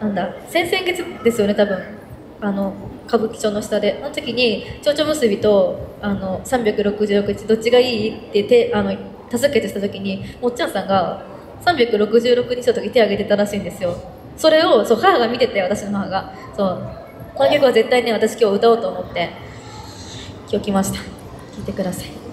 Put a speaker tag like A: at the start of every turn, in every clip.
A: なんだ先々月ですよね多分。あの歌舞伎町の下で。あの時に蝶々結びとあの366日どっちがいいっててあの多数決した時にもっちゃんさんが366日の時手挙げてたらしいんですよ。それをそう母が見てて私の母が。そう。この曲は絶対ね私今日歌おうと思って今日来ました。聴いてください。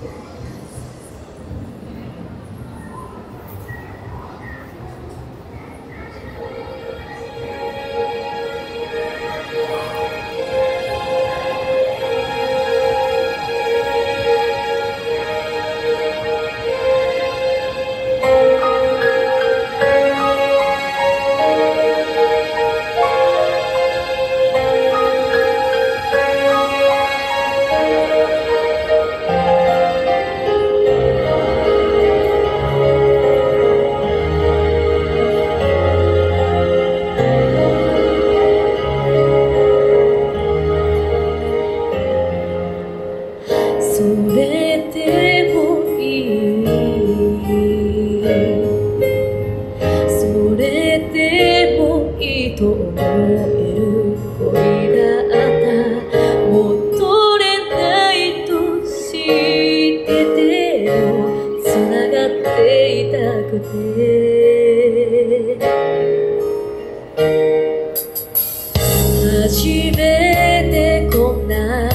A: 初めてこんな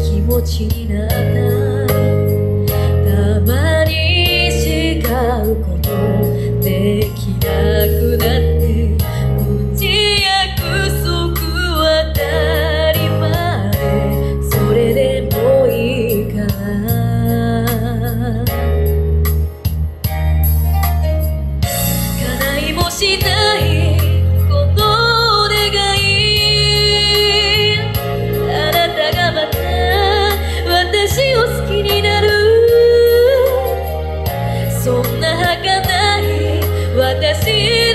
A: 気持ちになった。い私の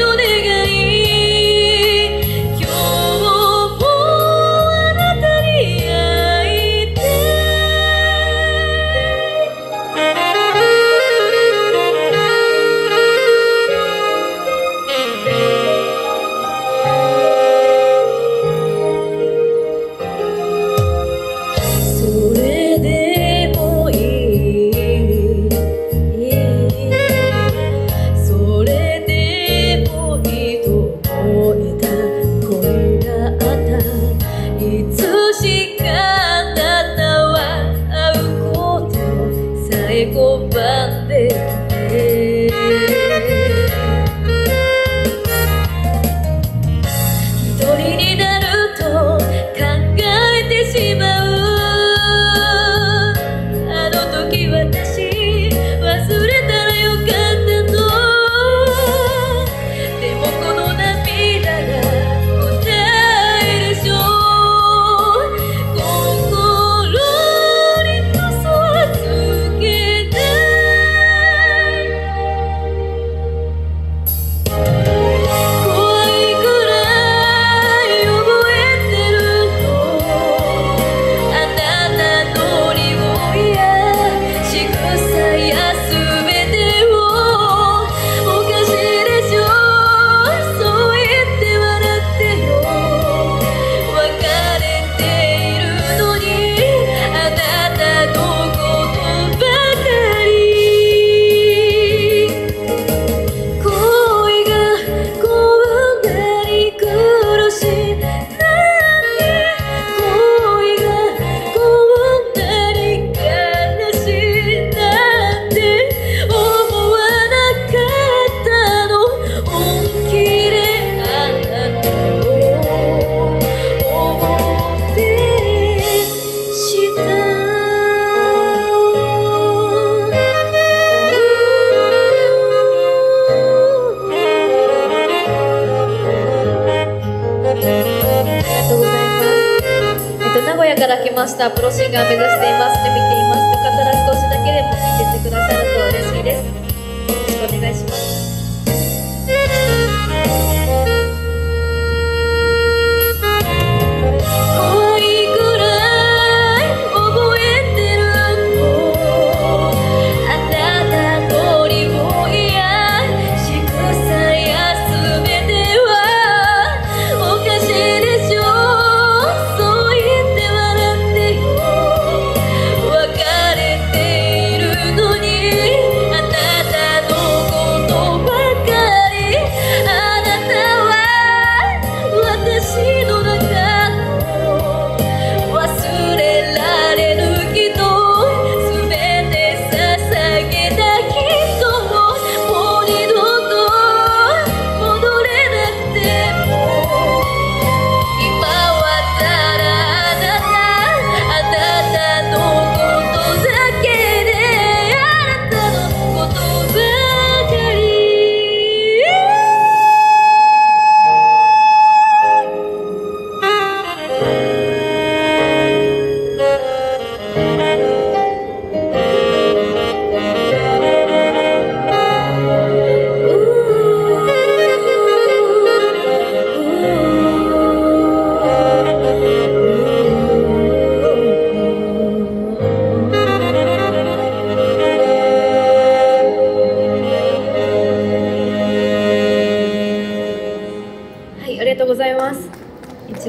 A: 古屋から来ましたプロシンガー目指していますって見ていますよかったら少しだけでも聞いてってくださると嬉しいですよろしくお願いします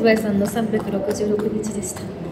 A: 林さんの366日でした。